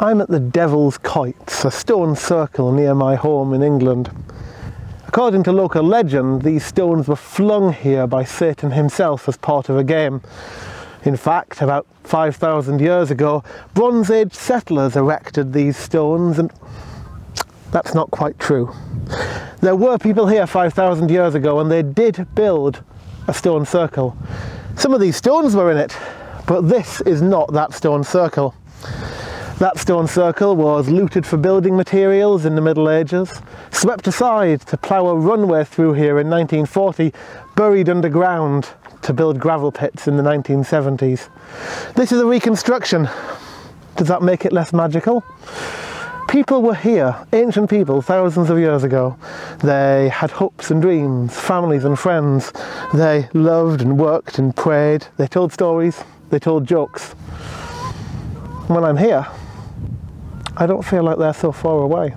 I'm at the Devil's Quoits, a stone circle near my home in England. According to local legend, these stones were flung here by Satan himself as part of a game. In fact, about 5,000 years ago, Bronze Age settlers erected these stones, and that's not quite true. There were people here 5,000 years ago, and they did build a stone circle. Some of these stones were in it, but this is not that stone circle. That stone circle was looted for building materials in the Middle Ages, swept aside to plough a runway through here in 1940, buried underground to build gravel pits in the 1970s. This is a reconstruction. Does that make it less magical? People were here, ancient people, thousands of years ago. They had hopes and dreams, families and friends. They loved and worked and prayed. They told stories, they told jokes. When I'm here, I don't feel like they're so far away.